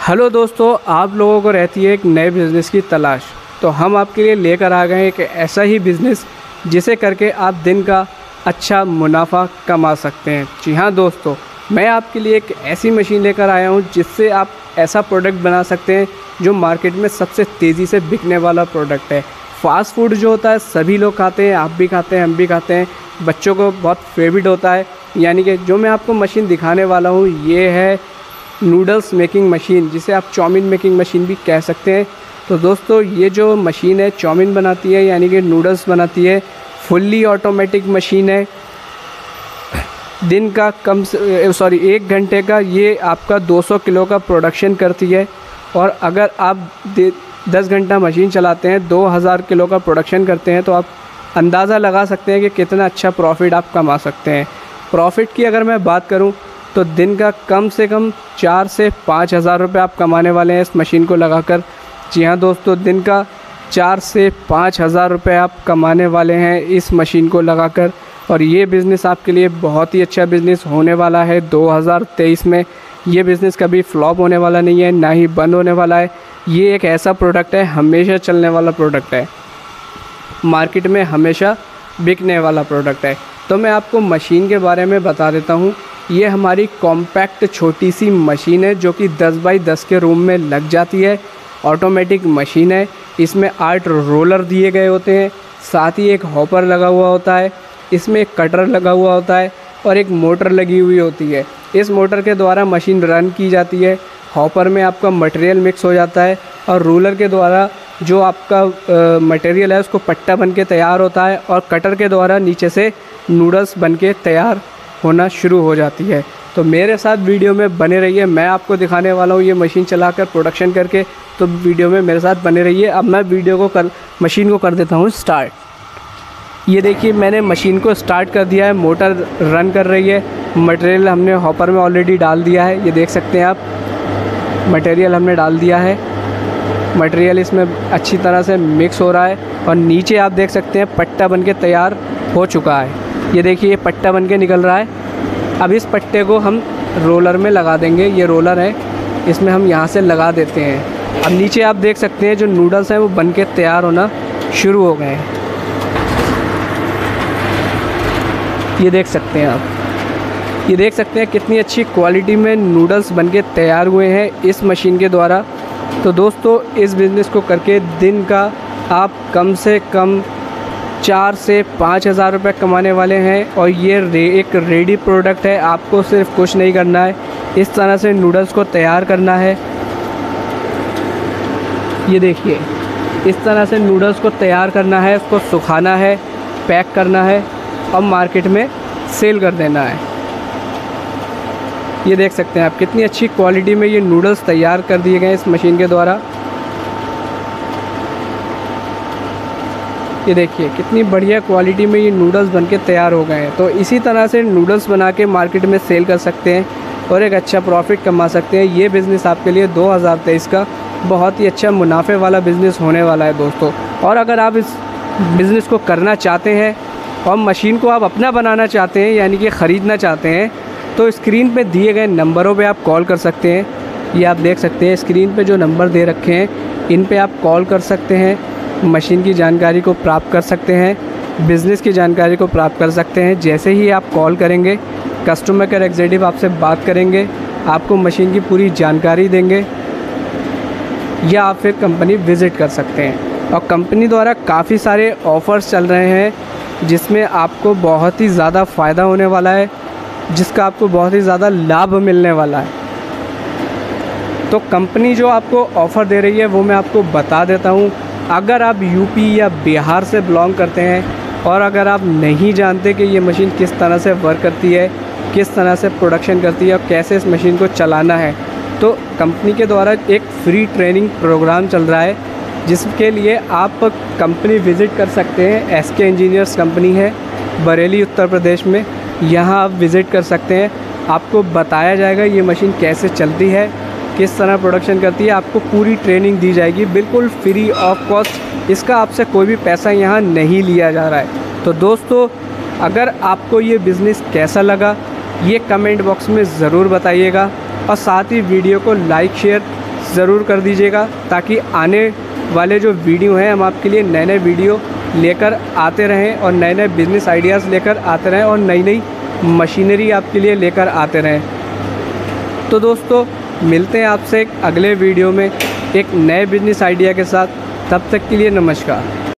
Hello दोस्तों, आप लोगों को रहती है एक नए बिज़नेस की तलाश। तो हम आपके लिए लेकर आ गए एक ऐसा ही बिज़नेस जिसे करके आप दिन का अच्छा मुनाफा कमा सकते हैं। जी हाँ दोस्तों, मैं आपके लिए एक ऐसी मशीन लेकर आया हूँ जिससे आप ऐसा प्रोडक्ट बना सकते हैं जो मार्केट में सबसे तेज़ी से बिकने वाला प्रोडक्ट है। फास्ट फ़ूड जो होता है, सभी लोग खाते हैं, आप भी खाते हैं, हम भी खाते हैं। बच्चों को बहुत फेवरेट होता है। यानी कि जो मैं आपको मशीन दिखाने वाला हूँ, ये है नूडल्स मेकिंग मशीन, जिसे आप चाउमीन मेकिंग मशीन भी कह सकते हैं। तो दोस्तों, ये जो मशीन है, चाउमीन बनाती है, यानी कि नूडल्स बनाती है, फुल्ली ऑटोमेटिक मशीन है। दिन का कम सॉरी, एक घंटे का ये आपका 200 किलो का प्रोडक्शन करती है। और अगर आप दस घंटा मशीन चलाते हैं 2000 किलो का प्रोडक्शन करते हैं तो आप अंदाज़ा लगा सकते हैं कि कितना अच्छा प्रॉफिट आप कमा सकते हैं। प्रॉफिट की अगर मैं बात करूँ तो दिन का कम से कम चार से पाँच हज़ार रुपये आप कमाने वाले हैं इस मशीन को लगाकर। जी हाँ दोस्तों, दिन का चार से पाँच हज़ार रुपये आप कमाने वाले हैं इस मशीन को लगाकर। और ये बिज़नेस आपके लिए बहुत ही अच्छा बिज़नेस होने वाला है 2023 में। ये बिज़नेस कभी फ्लॉप होने वाला नहीं है, ना ही बंद होने वाला है। ये एक ऐसा प्रोडक्ट है, हमेशा चलने वाला प्रोडक्ट है। मार्केट में हमेशा बिकने वाला प्रोडक्ट है। तो मैं आपको मशीन के बारे में बता देता हूँ। ये हमारी कॉम्पैक्ट छोटी सी मशीन है जो कि 10 बाई 10 के रूम में लग जाती है। ऑटोमेटिक मशीन है। इसमें आठ रोलर दिए गए होते हैं। साथ ही एक हॉपर लगा हुआ होता है। इसमें एक कटर लगा हुआ होता है और एक मोटर लगी हुई होती है। इस मोटर के द्वारा मशीन रन की जाती है। हॉपर में आपका मटेरियल मिक्स हो जाता है और रूलर के द्वारा जो आपका मटेरियल है उसको पट्टा बन के तैयार होता है और कटर के द्वारा नीचे से नूडल्स बन के तैयार होना शुरू हो जाती है। तो मेरे साथ वीडियो में बने रहिए। मैं आपको दिखाने वाला हूँ, ये मशीन चलाकर प्रोडक्शन करके। तो वीडियो में मेरे साथ बने रहिए। अब मैं वीडियो को कर मशीन को कर देता हूँ स्टार्ट ये देखिए, मैंने मशीन को स्टार्ट कर दिया है। मोटर रन कर रही है। मटेरियल हमने हॉपर में ऑलरेडी डाल दिया है। ये देख सकते हैं आप। मटेरियल हमने डाल दिया है। मटेरियल इसमें अच्छी तरह से मिक्स हो रहा है। और नीचे आप देख सकते हैं, पट्टा बन के तैयार हो चुका है। ये देखिए, ये पट्टा बन के निकल रहा है। अब इस पट्टे को हम रोलर में लगा देंगे। ये रोलर है, इसमें हम यहाँ से लगा देते हैं। अब नीचे आप देख सकते हैं, जो नूडल्स हैं, वो बन के तैयार होना शुरू हो गए हैं। ये देख सकते हैं आप। ये देख सकते हैं कितनी अच्छी क्वालिटी में नूडल्स बन के तैयार हुए हैं इस मशीन के द्वारा। तो दोस्तों, इस बिज़नेस को करके दिन का आप कम से कम चार से पाँच हज़ार रुपये कमाने वाले हैं और ये रे, एक रेडी प्रोडक्ट है आपको सिर्फ़ कुछ नहीं करना है। इस तरह से नूडल्स को तैयार करना है। ये देखिए इस तरह से नूडल्स को तैयार करना है उसको सुखाना है पैक करना है और मार्केट में सेल कर देना है। ये देख सकते हैं आप कितनी अच्छी क्वालिटी में ये नूडल्स तैयार कर दिए गए इस मशीन के द्वारा। ये देखिए, कितनी बढ़िया क्वालिटी में ये नूडल्स बन के तैयार हो गए हैं। तो इसी तरह से नूडल्स बना के मार्केट में सेल कर सकते हैं और एक अच्छा प्रॉफिट कमा सकते हैं। ये बिज़नेस आपके लिए 2023 का बहुत ही अच्छा मुनाफे वाला बिज़नेस होने वाला है दोस्तों। और अगर आप इस बिज़नेस को करना चाहते हैं और मशीन को आप अपना बनाना चाहते हैं, यानी कि ख़रीदना चाहते हैं तो स्क्रीन पर दिए गए नंबरों पर आप कॉल कर सकते हैं। ये आप देख सकते हैं स्क्रीन पर जो नंबर दे रखे हैं, इन पर आप कॉल कर सकते हैं। मशीन की जानकारी को प्राप्त कर सकते हैं, बिज़नेस की जानकारी को प्राप्त कर सकते हैं। जैसे ही आप कॉल करेंगे, कस्टमर केयर एग्जीक्यूटिव आपसे बात करेंगे, आपको मशीन की पूरी जानकारी देंगे, या आप फिर कंपनी विज़िट कर सकते हैं। और कंपनी द्वारा काफ़ी सारे ऑफ़र्स चल रहे हैं, जिसमें आपको बहुत ही ज़्यादा फ़ायदा होने वाला है, जिसका आपको बहुत ही ज़्यादा लाभ मिलने वाला है। तो कंपनी जो आपको ऑफ़र दे रही है, वो मैं आपको बता देता हूँ अगर आप यूपी या बिहार से बिलोंग करते हैं और अगर आप नहीं जानते कि ये मशीन किस तरह से वर्क करती है, किस तरह से प्रोडक्शन करती है और कैसे इस मशीन को चलाना है तो कंपनी के द्वारा एक फ्री ट्रेनिंग प्रोग्राम चल रहा है, जिसके लिए आप कंपनी विज़िट कर सकते हैं। एस के इंजीनियर्स कंपनी है, बरेली, उत्तर प्रदेश में। यहाँ आप विज़िट कर सकते हैं। आपको बताया जाएगा ये मशीन कैसे चलती है किस तरह प्रोडक्शन करती है, आपको पूरी ट्रेनिंग दी जाएगी, बिल्कुल फ्री ऑफ़ कॉस्ट इसका आपसे कोई भी पैसा यहाँ नहीं लिया जा रहा है। तो दोस्तों, अगर आपको ये बिज़नेस कैसा लगा, ये कमेंट बॉक्स में ज़रूर बताइएगा और साथ ही वीडियो को लाइक शेयर ज़रूर कर दीजिएगा ताकि आने वाले जो वीडियो हैं, हम आपके लिए नए नए वीडियो लेकर आते रहें और नए नए बिज़नेस आइडियाज़ लेकर आते रहें और नई नई मशीनरी आपके लिए लेकर आते रहें। तो दोस्तों मिलते हैं आपसे एक अगले वीडियो में एक नए बिज़नेस आइडिया के साथ। तब तक के लिए नमस्कार।